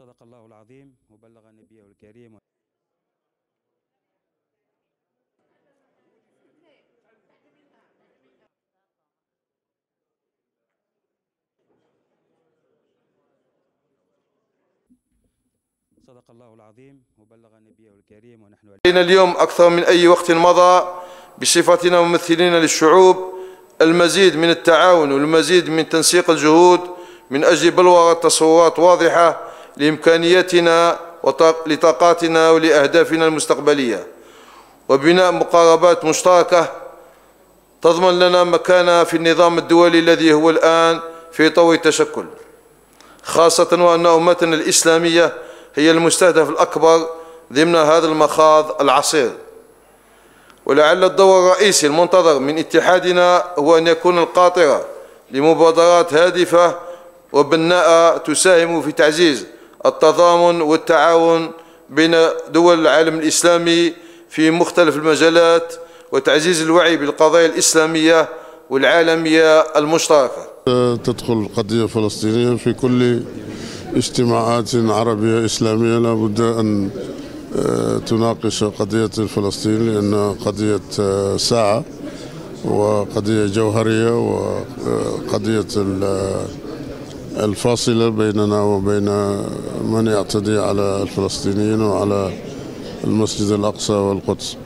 صدق الله العظيم وبلغ نبيه الكريم. صدق الله العظيم وبلغ نبيه الكريم ونحن علينا اليوم أكثر من أي وقت مضى بصفتنا ممثلين للشعوب المزيد من التعاون والمزيد من تنسيق الجهود من أجل بلورة تصورات واضحة لإمكانياتنا ولطاقاتنا ولأهدافنا المستقبلية. وبناء مقاربات مشتركة تضمن لنا مكانة في النظام الدولي الذي هو الآن في طور التشكل. خاصة وأن أمتنا الإسلامية هي المستهدف الأكبر ضمن هذا المخاض العصير. ولعل الدور الرئيسي المنتظر من اتحادنا هو أن يكون القاطرة لمبادرات هادفة وبناءة تساهم في تعزيز التضامن والتعاون بين دول العالم الإسلامي في مختلف المجالات وتعزيز الوعي بالقضايا الإسلامية والعالمية المشتركة. تدخل القضية الفلسطينية في كل اجتماعات عربية إسلامية لابد أن آه، تناقش قضية فلسطين لأنها قضية آه، ساعة وقضية جوهرية وقضية الفاصلة بيننا وبين من يعتدي على الفلسطينيين وعلى المسجد الأقصى والقدس.